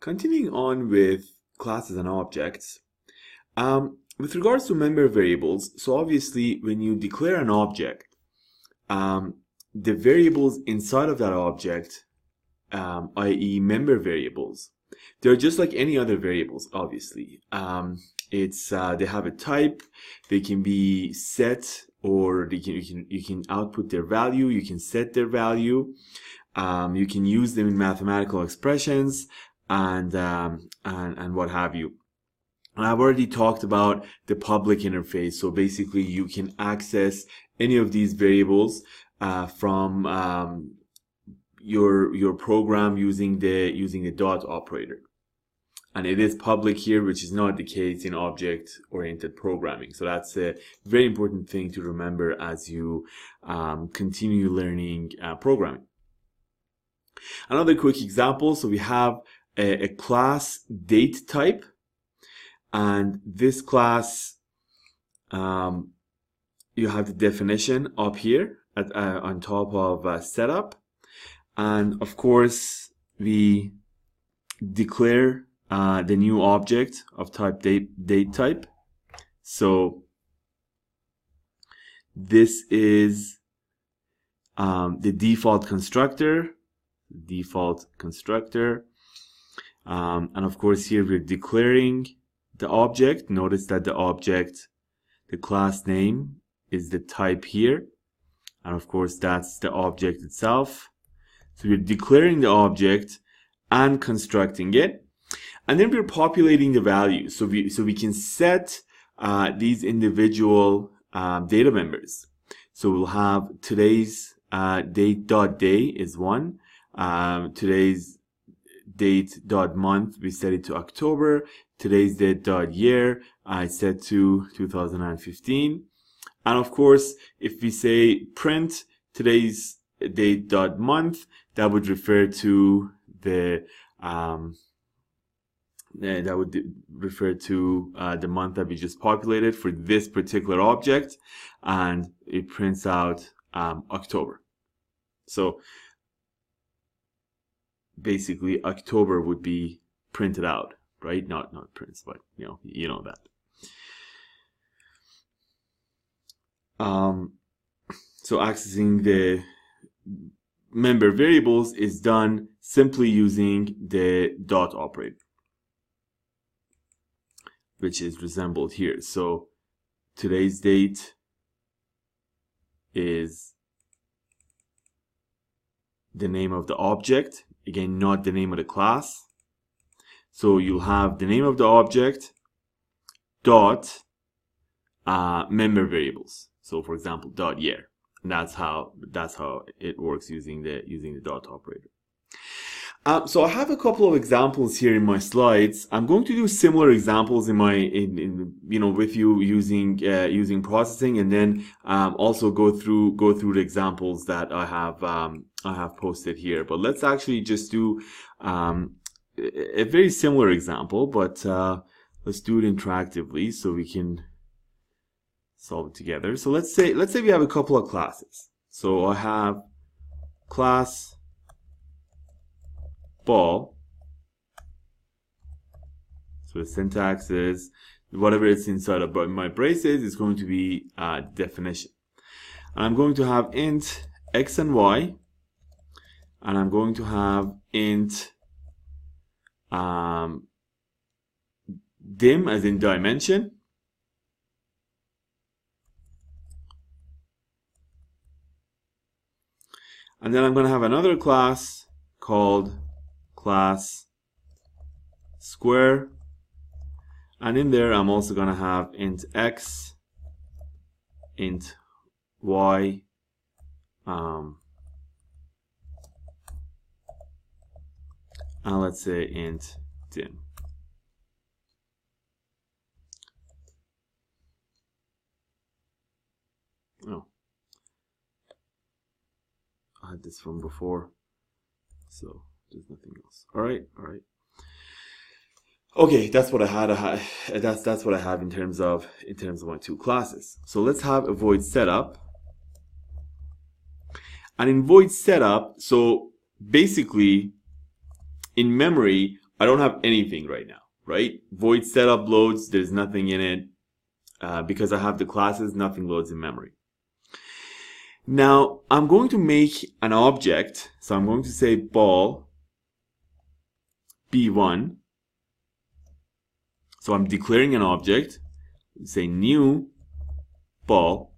Continuing on with classes and objects, um, with regards to member variables, so obviously when you declare an object, um, the variables inside of that object, um, i.e. member variables, they're just like any other variables, obviously. Um, it's uh, they have a type, they can be set or they can, you can you can output their value, you can set their value, um, you can use them in mathematical expressions, and, um, and, and what have you. And I've already talked about the public interface. So basically you can access any of these variables, uh, from, um, your, your program using the, using the dot operator. And it is public here, which is not the case in object-oriented programming. So that's a very important thing to remember as you um, continue learning uh, programming. Another quick example. So we have a, a class date type. And this class um, you have the definition up here at, uh, on top of uh, setup. And of course we declare uh, the new object of type date, date type. So this is um, the default constructor default constructor um, and of course here we're declaring the object. Notice that the object, the class name is the type here. And of course that's the object itself. So we're declaring the object and constructing it. And then we're populating the values. So we, so we can set uh, these individual uh, data members. So we'll have today's uh, date dot day is one. Um, today's date dot month we set it to October. Today's date dot year I set to 2015 and of course if we say print today's date dot month that would refer to the um, eh, that would refer to uh, the month that we just populated for this particular object. And it prints out um, October. So basically October would be printed out, right? Not not prints, but you know you know that. Um, so accessing the member variables is done simply using the dot operator, which is resembled here. So today's date is the name of the object again not the name of the class. So you'll have the name of the object dot uh, member variables. So for example dot year. And that's how that's how it works using the using the dot operator. Um, so I have a couple of examples here in my slides. I'm going to do similar examples in my, in, in you know, with you using uh, using processing, and then um, also go through go through the examples that I have um, I have posted here. But let's actually just do um, a very similar example, but uh, let's do it interactively so we can solve it together. So let's say let's say we have a couple of classes. So I have class ball. So the syntax is whatever is inside of my braces is going to be uh, definition. And I'm going to have int x and y, and I'm going to have int um, dim as in dimension. And then I'm going to have another class called class square and in there I'm also gonna have int x int y um, and let's say int dim oh I had this from before so there's nothing else. All right, all right. Okay, that's what I had. I had that's that's what I have in terms of in terms of my two classes. So let's have a void setup. And in void setup, so basically in memory, I don't have anything right now, right? Void setup loads, there's nothing in it. Uh, because I have the classes, nothing loads in memory. Now, I'm going to make an object. So I'm going to say ball b1. So I'm declaring an object. Say new ball.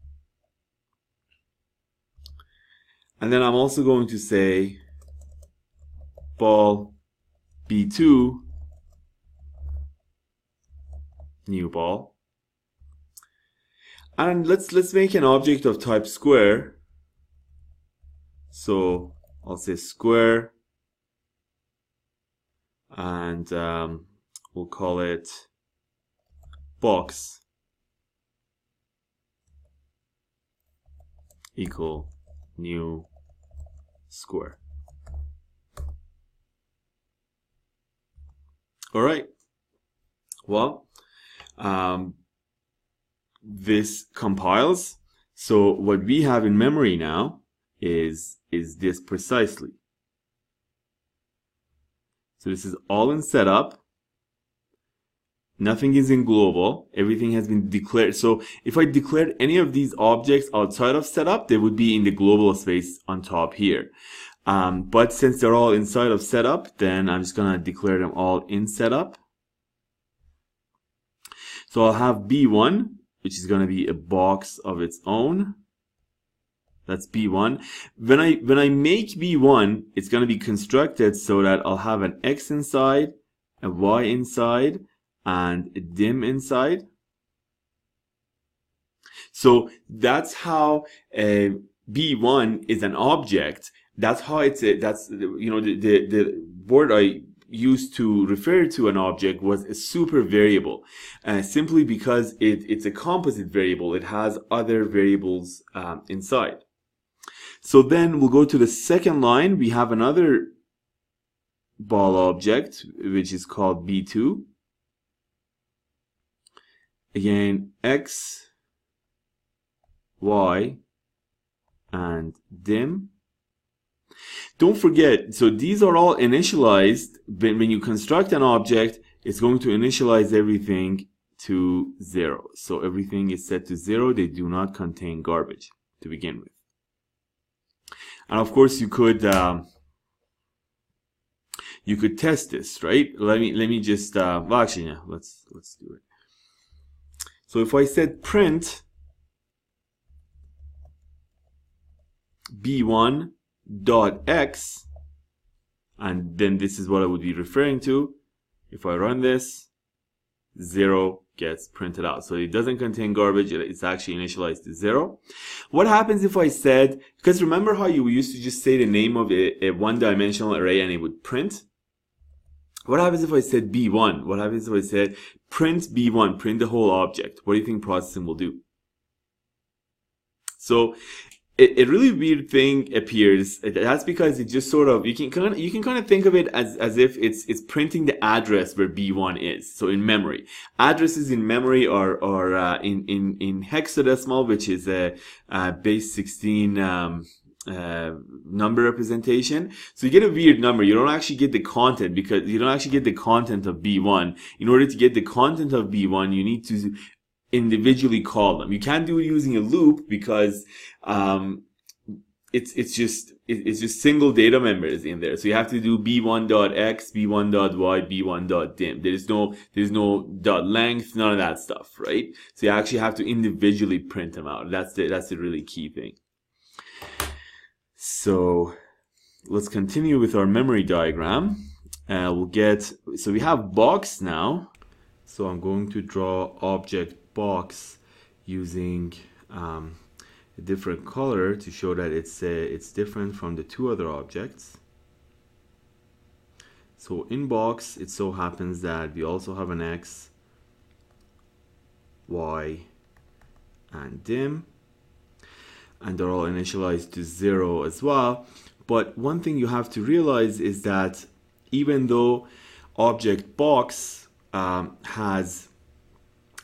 And then I'm also going to say ball b2 new ball. And let's let's make an object of type square. So I'll say square and um, we'll call it box equal new square. All right. Well, um, this compiles. So what we have in memory now is, is this precisely. So this is all in setup. Nothing is in global. Everything has been declared. So if I declared any of these objects outside of setup, they would be in the global space on top here. Um, but since they're all inside of setup, then I'm just going to declare them all in setup. So I'll have B1, which is going to be a box of its own. That's B1. When I, when I make B1, it's going to be constructed so that I'll have an X inside, a Y inside, and a dim inside. So that's how a B1 is an object. That's how it's a, that's, you know, the, the, the word I used to refer to an object was a super variable, uh, simply because it, it's a composite variable. It has other variables um, inside. So then we'll go to the second line. We have another ball object, which is called B2. Again, X, Y, and dim. Don't forget, so these are all initialized. When, you construct an object, it's going to initialize everything to zero. So everything is set to zero. They do not contain garbage to begin with. And of course, you could um, you could test this, right? Let me let me just uh, well, actually, yeah, let's let's do it. So if I said print b1 dot x and then this is what I would be referring to. If I run this zero gets printed out. So it doesn't contain garbage it's actually initialized to zero. What happens if I said because remember how you used to just say the name of a, a one-dimensional array and it would print? What happens if I said b1 what happens if I said print b1 print the whole object. What do you think processing will do? So a, really weird thing appears. That's because it just sort of you can kind of you can kind of think of it as as if it's it's printing the address where B1 is. So in memory, addresses in memory are are uh, in in in hexadecimal, which is a, a base 16. Um, uh, number representation. So you get a weird number. You don't actually get the content because you don't actually get the content of B1. In order to get the content of B1, you need to individually call them. You can't do it using a loop because um, it's it's just it's just single data members in there. So you have to do b1.x, b1.y, b1.dim. There's no there's no dot length, none of that stuff, right? So you actually have to individually print them out. That's the that's the really key thing. So let's continue with our memory diagram. Uh, we'll get so we have box now. So I'm going to draw object box using um, a different color to show that it's uh, it's different from the two other objects. So in box, it so happens that we also have an X, Y, and dim. And they're all initialized to zero as well. But one thing you have to realize is that even though object box um, has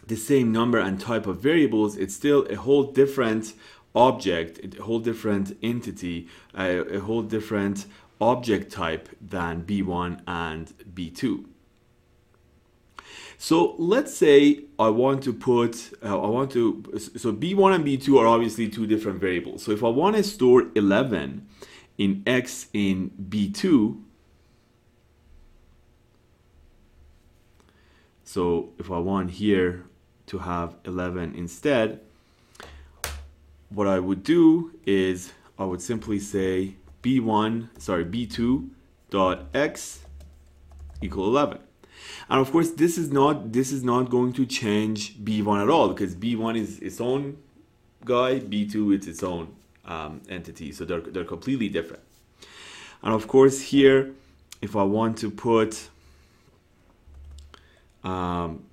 the same number and type of variables, it's still a whole different object, a whole different entity, a, whole different object type than B1 and B2. So let's say I want to put, uh, I want to, so B1 and B2 are obviously two different variables. So if I want to store 11 in X in B2, so if I want here to have 11 instead, what I would do is I would simply say b1, sorry, b2 dot x equal 11. And of course, this is not this is not going to change b1 at all because b1 is its own guy, b2 it's its own um, entity, so they're they're completely different. And of course, here, if I want to put um,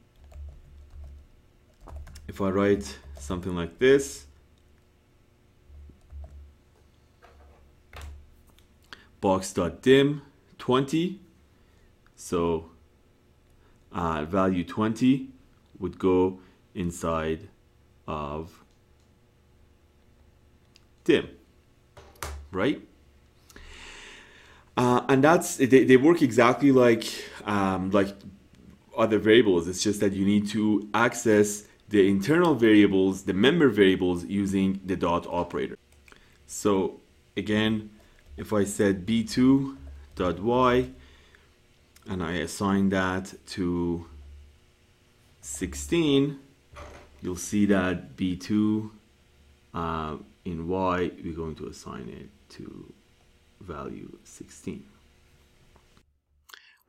if I write something like this, box.dim 20 so uh, value 20 would go inside of dim right? Uh, and that's they, they work exactly like um, like other variables. It's just that you need to access the internal variables the member variables using the dot operator. So again if I said b2.y and I assign that to 16 you'll see that b2 uh, in y we're going to assign it to value 16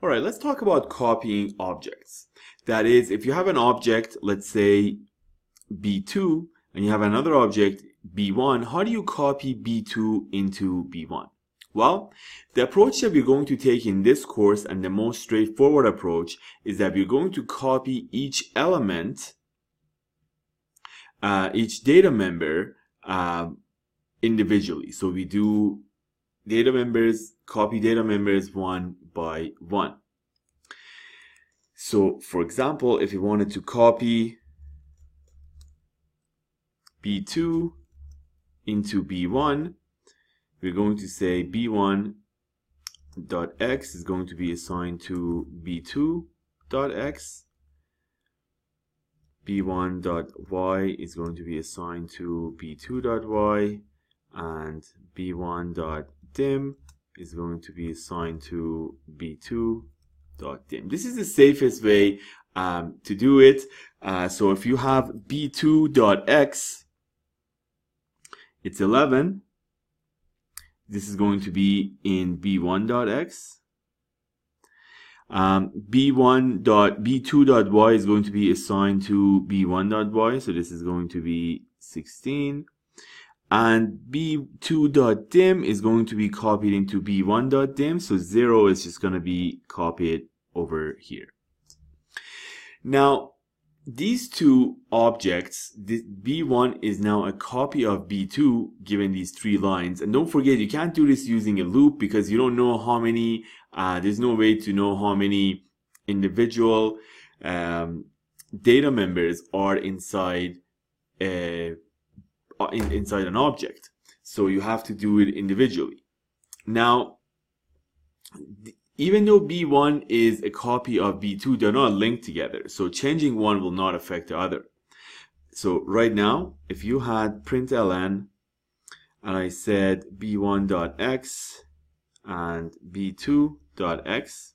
all right let's talk about copying objects that is if you have an object let's say b2 and you have another object b1 how do you copy b2 into b1 well, the approach that we're going to take in this course and the most straightforward approach is that we're going to copy each element, uh, each data member uh, individually. So we do data members, copy data members one by one. So for example, if we wanted to copy B2 into B1, we're going to say b1 dot x is going to be assigned to b2 dot x b1 dot y is going to be assigned to b2 dot y and b1 dot dim is going to be assigned to b2 dot dim this is the safest way um, to do it uh, so if you have b2 dot x it's 11 this is going to be in b1.x. Um, b1 dot b2 dot y is going to be assigned to b1 dot y, so this is going to be 16. And b2 dot dim is going to be copied into b1 dot dim, so 0 is just going to be copied over here. Now, these two objects, B1 is now a copy of B2 given these three lines. And don't forget, you can't do this using a loop because you don't know how many, uh, there's no way to know how many individual um, data members are inside a, Uh, in, inside an object. So you have to do it individually. Now, even though B1 is a copy of B2, they're not linked together. So changing one will not affect the other. So right now, if you had println and I said b1.x and b2.x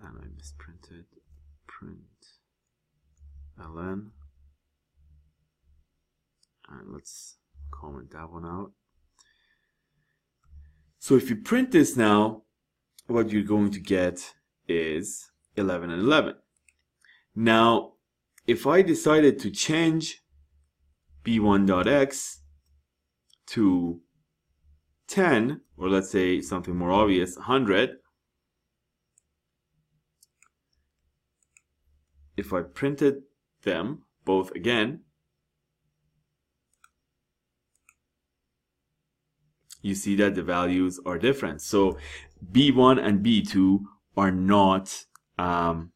and I misprinted print ln let's comment that one out. So if you print this now, what you're going to get is 11 and 11. Now, if I decided to change b1.x to 10, or let's say something more obvious, 100, if I printed them both again, you see that the values are different. So B1 and B2 are not um,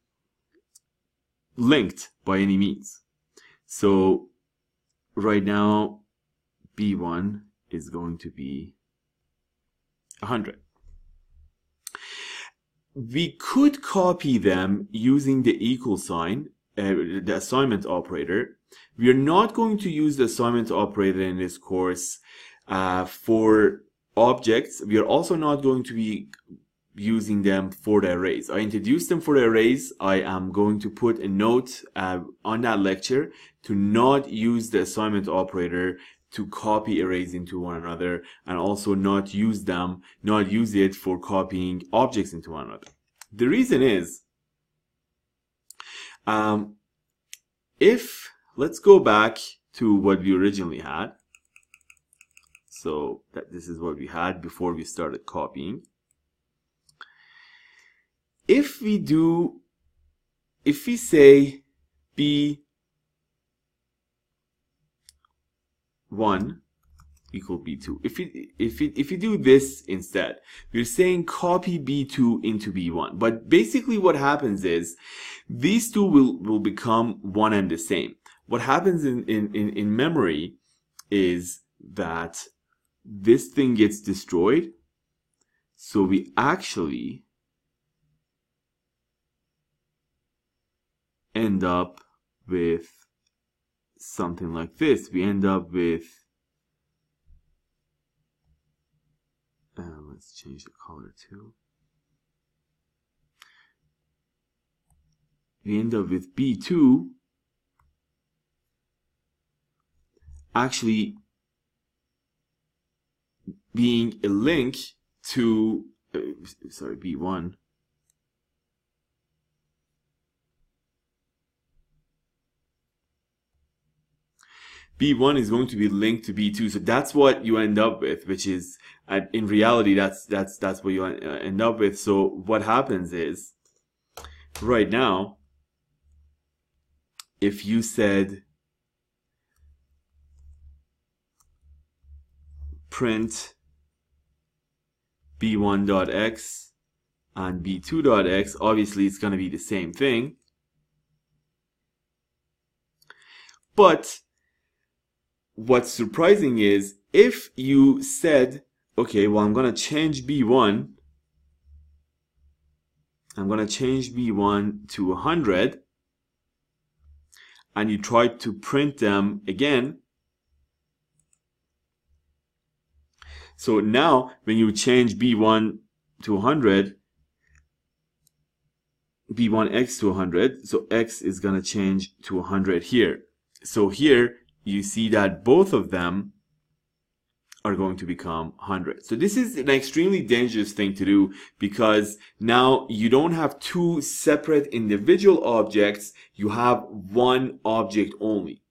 linked by any means. So right now, B1 is going to be 100. we could copy them using the equal sign, uh, the assignment operator. We are not going to use the assignment operator in this course uh, for objects. We are also not going to be using them for the arrays. I introduced them for the arrays. I am going to put a note uh, on that lecture to not use the assignment operator to copy arrays into one another and also not use them, not use it for copying objects into one another. The reason is, um, if, let's go back to what we originally had. So that this is what we had before we started copying. If we do, if we say b 1 equal b2. If you, if you, if you do this instead, we're saying copy b2 into b1. But basically what happens is these two will, will become one and the same. What happens in, in, in, in memory is that this thing gets destroyed. So we actually end up with something like this. We end up with, uh, let's change the color too. We end up with B2 actually being a link to, uh, sorry, B1 B1 is going to be linked to B2. So that's what you end up with, which is, in reality, that's, that's, that's what you uh, end up with. So what happens is, right now, if you said print b1.x and b2.x, obviously it's going to be the same thing. But what's surprising is if you said, okay, well, I'm going to change B1, I'm going to change B1 to 100, and you try to print them again. So now, when you change B1 to 100, B1x to 100, so x is going to change to 100 here. So here, you see that both of them are going to become 100. So this is an extremely dangerous thing to do because now you don't have two separate individual objects, you have one object only.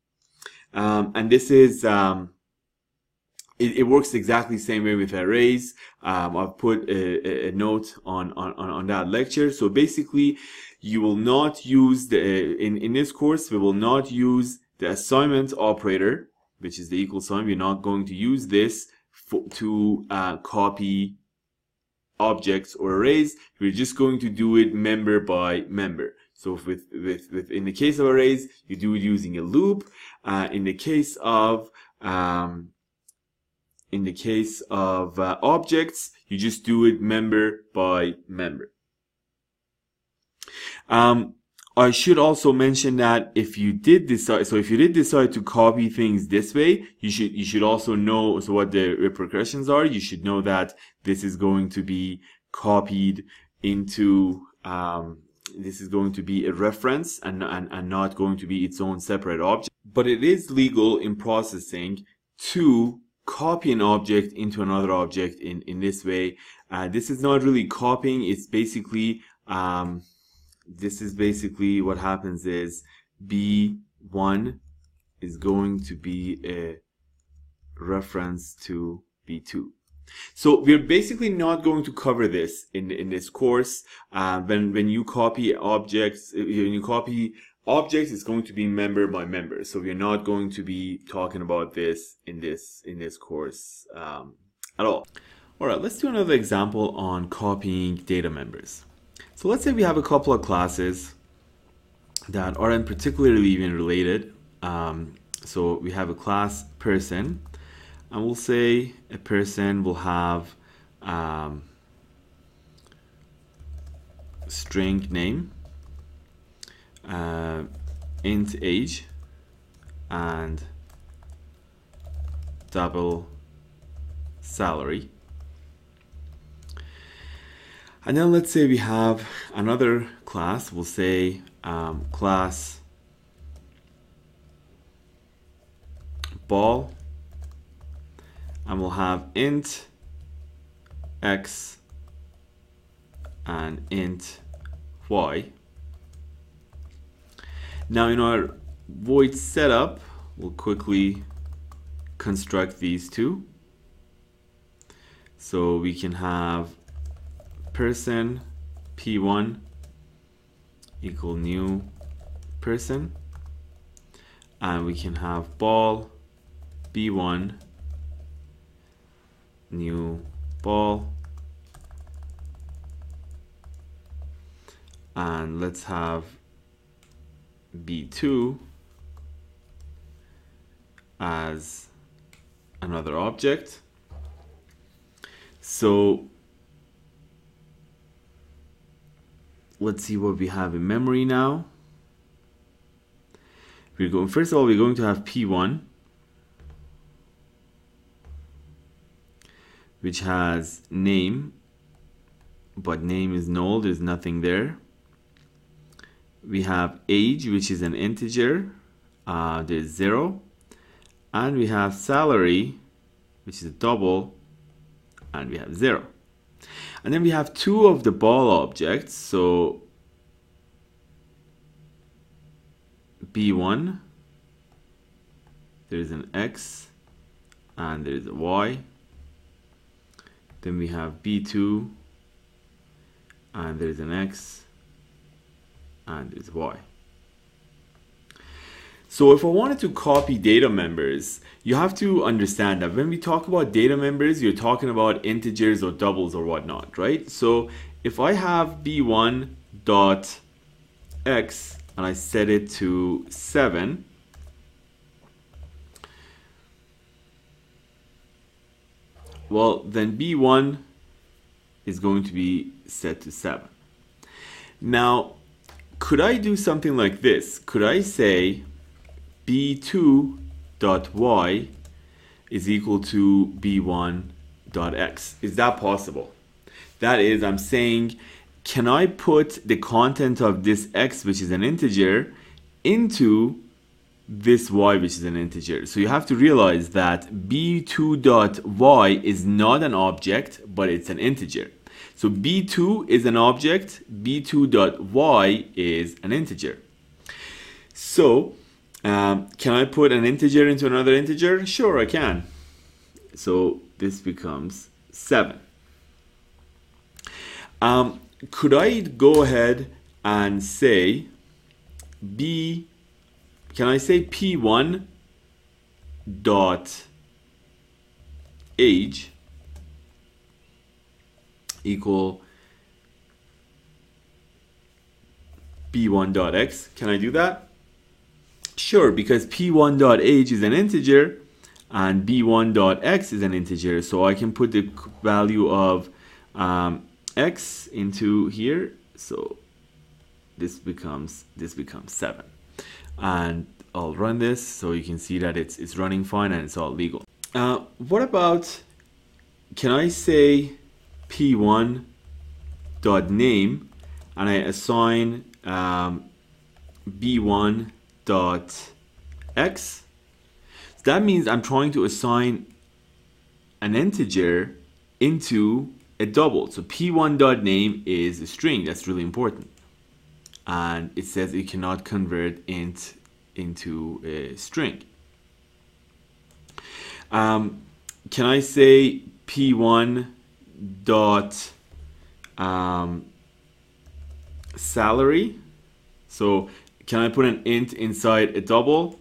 Um, and this is, um, it, it, works exactly the same way with arrays. Um, I've put a, a, note on, on, on that lecture. So basically, you will not use the, in, in this course, we will not use the assignment operator, which is the equal sign, we're not going to use this for, to uh, copy objects or arrays. We're just going to do it member by member. So with, with, with in the case of arrays, you do it using a loop. Uh, in the case of um, in the case of uh, objects, you just do it member by member. Um, I should also mention that if you did decide, so if you did decide to copy things this way, you should, you should also know so what the repercussions are. You should know that this is going to be copied into, um, this is going to be a reference and, and, and not going to be its own separate object. But it is legal in processing to copy an object into another object in, in this way. Uh, this is not really copying. It's basically, um, this is basically what happens is B1 is going to be a reference to B2. So we're basically not going to cover this in, in this course. Uh, when, when you copy objects, when you copy objects, is going to be member by member. So we're not going to be talking about this in this, in this course um, at all. All right, let's do another example on copying data members. So let's say we have a couple of classes that aren't particularly even related. Um, so we have a class person, and we'll say a person will have um, string name, uh, int age, and double salary. And then let's say we have another class, we'll say um, class ball, and we'll have int x and int y. Now in our void setup, we'll quickly construct these two. So we can have person p1 equal new person and we can have ball b1 new ball and let's have b2 as another object so let's see what we have in memory now. We're going first of all we're going to have P1 which has name but name is null there's nothing there we have age which is an integer uh, there's zero and we have salary which is a double and we have zero and then we have two of the ball objects. So B1, there is an X and there is a Y. Then we have B2 and there is an X and there's Y. So if I wanted to copy data members, you have to understand that when we talk about data members, you're talking about integers or doubles or whatnot, right? So if I have b1 dot x and I set it to 7, well, then b1 is going to be set to 7. Now, could I do something like this? Could I say b2 dot y is equal to b1 dot x. Is that possible? That is, I'm saying, can I put the content of this x, which is an integer, into this y, which is an integer. So you have to realize that b2 dot y is not an object, but it's an integer. So b2 is an object, b2 dot y is an integer. So um, can I put an integer into another integer? Sure, I can. So this becomes 7. Um, could I go ahead and say b, can I say p1 dot age equal b1 dot x? Can I do that? Sure, because p1.age is an integer and b1.x is an integer. So I can put the value of um, x into here. So this becomes this becomes 7. And I'll run this so you can see that it's, it's running fine and it's all legal. Uh, what about, can I say p1 dot name and I assign um, b1 dot x. So that means I'm trying to assign an integer into a double. So p1 dot name is a string. That's really important. And it says it cannot convert int into a string. Um, can I say p1 dot um, salary? So can I put an int inside a double?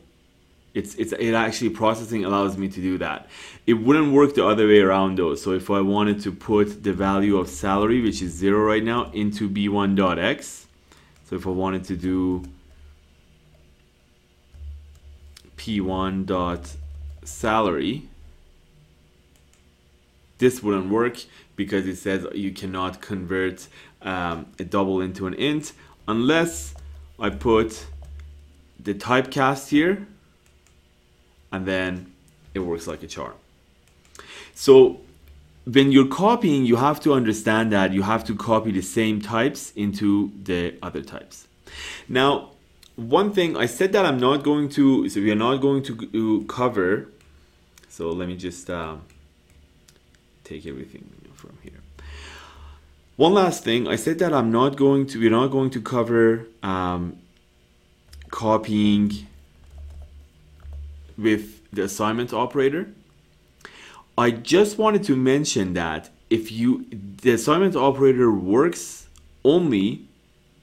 It's, it's, it actually processing allows me to do that. It wouldn't work the other way around though. So if I wanted to put the value of salary, which is zero right now, into b1.x. So if I wanted to do p1 dot salary, this wouldn't work because it says you cannot convert um, a double into an int unless I put the typecast here and then it works like a charm. So when you're copying, you have to understand that you have to copy the same types into the other types. Now, one thing I said that I'm not going to, so we are not going to cover. So let me just um, take everything. One last thing, I said that I'm not going to, we're not going to cover um, copying with the assignment operator. I just wanted to mention that if you the assignment operator works only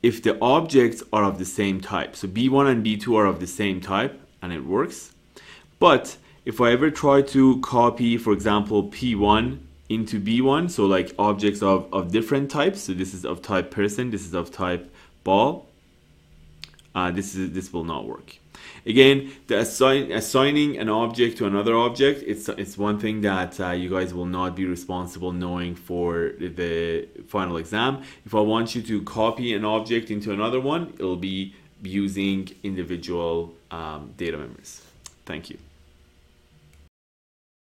if the objects are of the same type. So B1 and B2 are of the same type and it works. But if I ever try to copy, for example, P1 into B1, so like objects of, of different types, so this is of type person, this is of type ball, uh, this is this will not work. Again, the assign, assigning an object to another object, it's, it's one thing that uh, you guys will not be responsible knowing for the final exam. If I want you to copy an object into another one, it'll be using individual um, data members. Thank you.